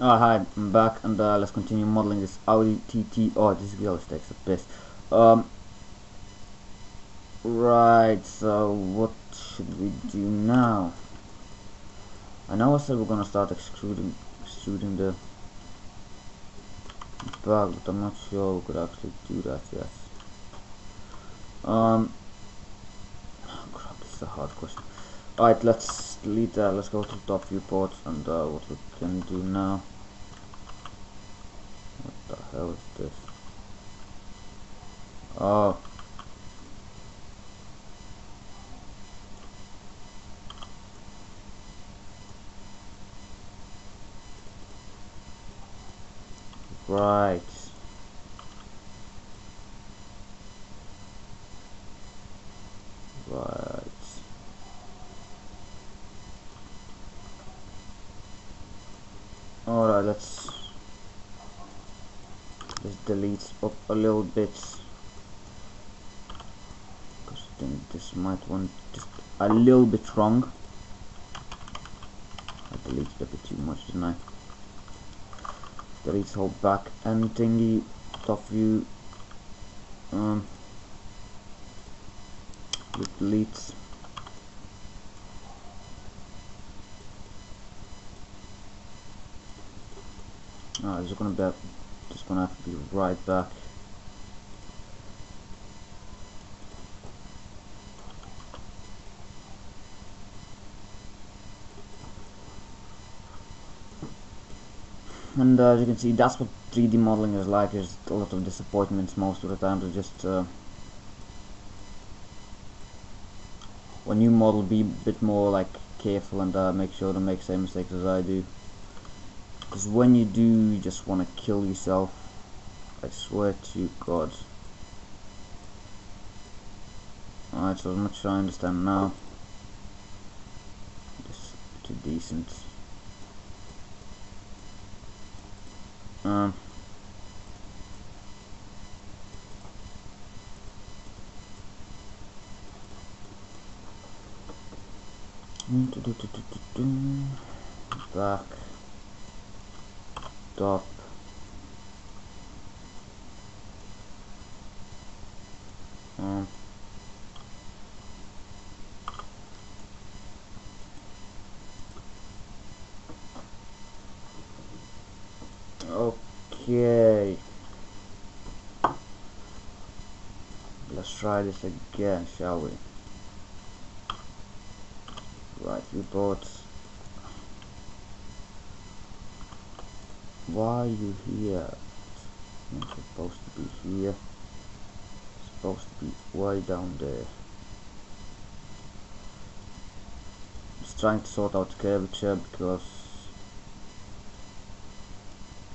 Oh, hi, I'm back and uh, let's continue modeling this Audi TT. Oh, this girl takes a piss. Um, right, so what should we do now? I know I said we're gonna start extruding, extruding the back, but I'm not sure we could actually do that yet. Um, oh crap, this is a hard question. Alright, let's delete that, let's go to the top viewport and uh, what we can do now. What the hell is this? Oh. Right. Alright, let's just up a little bit because I think this might want just a little bit wrong. I deleted a bit too much, didn't I? Delete whole back end thingy, top view. Um, delete. Oh, it's gonna be just gonna have to be right back. And uh, as you can see, that's what 3D modeling is like. There's a lot of disappointments most of the time. To just uh, when you model, be a bit more like careful and uh, make sure to make same mistakes as I do. Because when you do, you just want to kill yourself. I swear to God. Alright, so as much as I understand now. Just too decent. Um. Back top um, okay. Let's try this again shall we? Right viewports why are you here? It's supposed to be here. It's supposed to be way down there. Just trying to sort out curvature because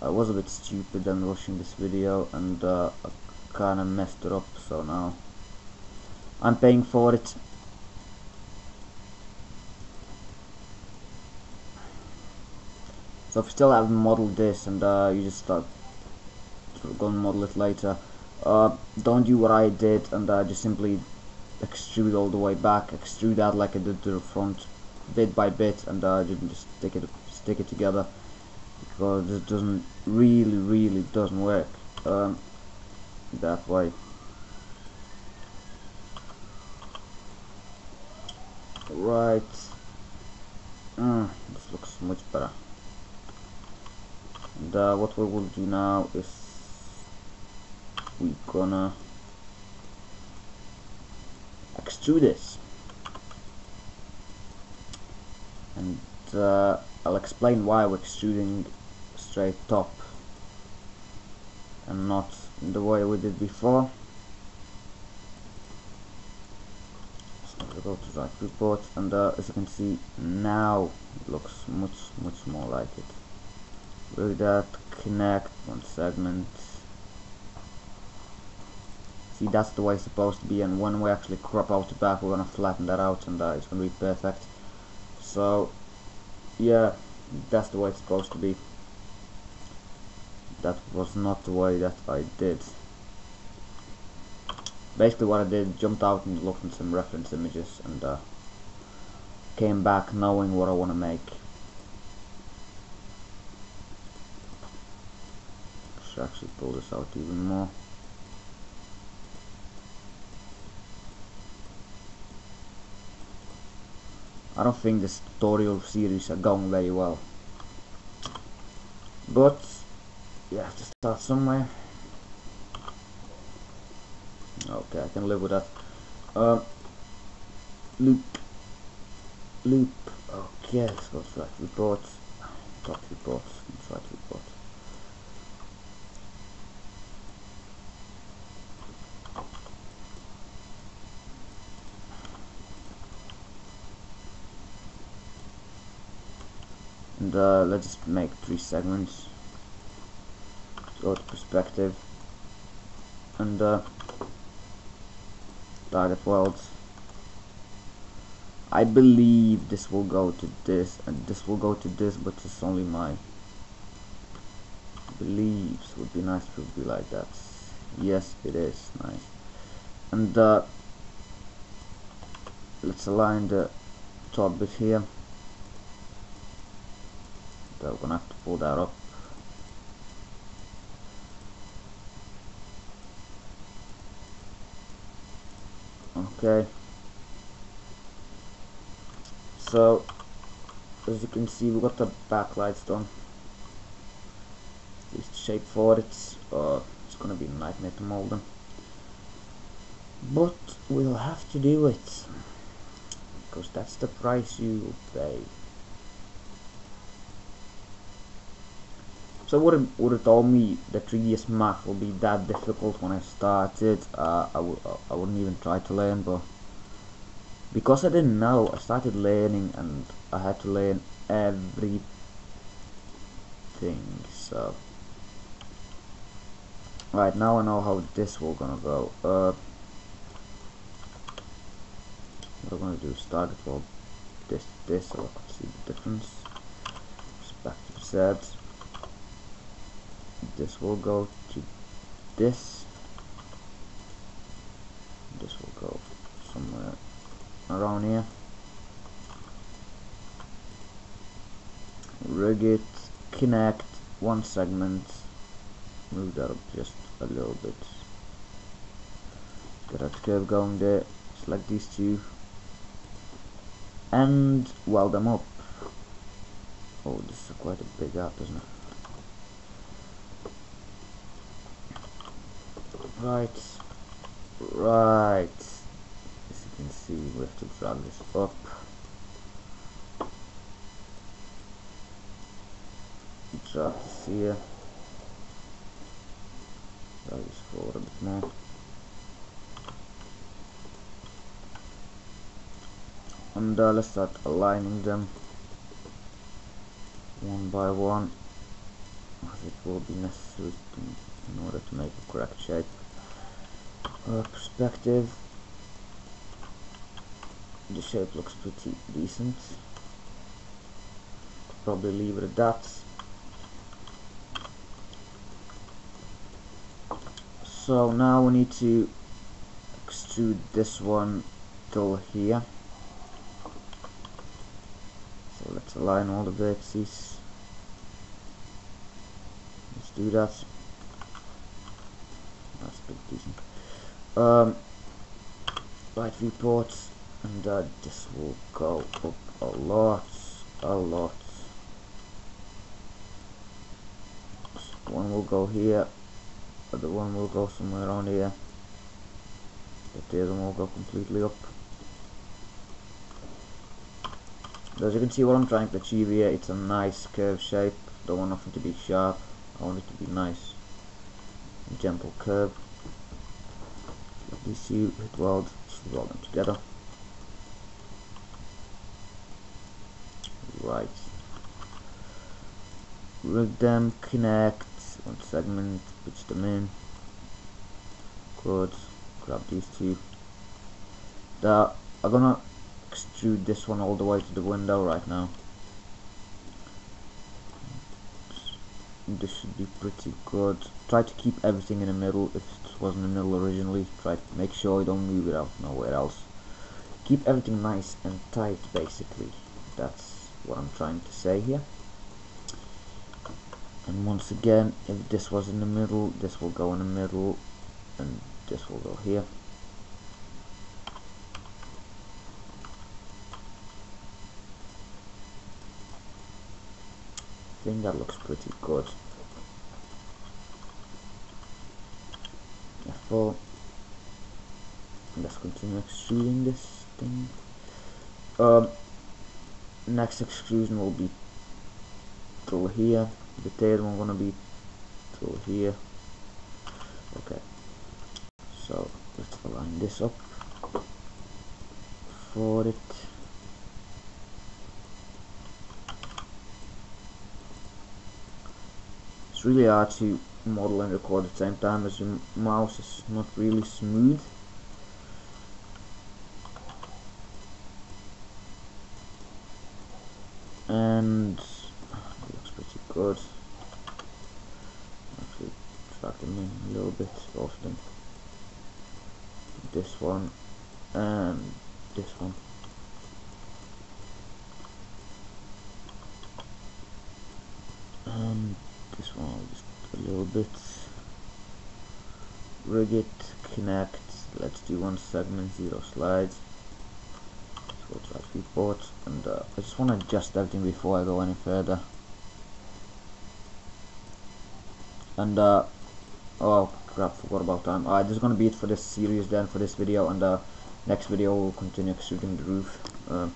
I was a bit stupid and rushing this video and uh, I kinda messed it up so now I'm paying for it So if you still haven't modeled this and uh, you just start go and model it later, uh, don't do what I did and uh, just simply extrude all the way back, extrude that like I did to the front, bit by bit, and uh, just stick it stick it together because it doesn't really really doesn't work um, that way. Right. Mm, this looks much better and uh, what we will do now is we're gonna extrude this. And uh, I'll explain why we're extruding straight top and not the way we did before. So we go to right viewport and uh, as you can see now it looks much much more like it with that connect one segment. See that's the way it's supposed to be and when we actually crop out the back we're gonna flatten that out and uh, it's gonna be perfect. So yeah that's the way it's supposed to be. That was not the way that I did. Basically what I did jumped out and looked at some reference images and uh, came back knowing what I want to make actually pull this out even more. I don't think this tutorial series are going very well. But you have to start somewhere. Okay, I can live with that. Uh, loop. Loop. Okay, let's go to viewports. Top viewports. Try viewports. And uh, let's just make three segments. Go to perspective. And uh, target worlds. I believe this will go to this and this will go to this but it's only my beliefs. Would be nice to be like that. Yes it is nice. And uh, let's align the top bit here so we're gonna have to pull that up okay so as you can see we got the backlights done. This shape for it uh, it's gonna be a nightmare to mold them. But we'll have to do it because that's the price you pay So would have would have told me that 3ds Max will be that difficult when I started. Uh, I would I wouldn't even try to learn, but because I didn't know, I started learning and I had to learn everything. So right now I know how this will gonna go. Uh, what I'm gonna do is start it for this this so I can see the difference. Perspective sets this will go to this. This will go somewhere around here. Rig it connect one segment. Move that up just a little bit. Get that curve going there. Select these two. And weld them up. Oh this is quite a big gap isn't it right. Right. As you can see we have to drag this up. Drag this here. Drag this forward a bit more and uh, let's start aligning them one by one as it will be necessary in order to make a correct shape uh, perspective. The shape looks pretty decent. Probably leave it at that. So now we need to extrude this one till here. So let's align all the vertices. Let's do that. That's pretty decent um, right viewports and uh, this will go up a lot a lot. One will go here other one will go somewhere around here the other one will go completely up. As you can see what I'm trying to achieve here it's a nice curve shape. Don't want nothing to be sharp. I want it to be nice gentle curve these two hit weld, weld them together. Right. Rig them, connect, one segment, pitch them in. Good. Grab these two. That, I'm gonna extrude this one all the way to the window right now. This should be pretty good. Try to keep everything in the middle if it wasn't in the middle originally. Try to make sure you don't move it out nowhere else. Keep everything nice and tight basically. That's what I'm trying to say here. And once again if this was in the middle this will go in the middle and this will go here think that looks pretty good. F4 let's continue extruding this thing. Um, next extrusion will be through here. The third one gonna be through here. Okay. So let's align this up. For it it's really hard to model and record at the same time as your mouse is not really smooth. And looks pretty good. Actually drag them in a little bit both of this one and this one and just a little bit rig it connect. Let's do one segment zero slides. Let's go to our viewport and uh, I just want to adjust everything before I go any further. And uh, oh crap forgot about time. Alright this is gonna be it for this series then for this video and uh, next video we'll continue extruding the roof. Uh,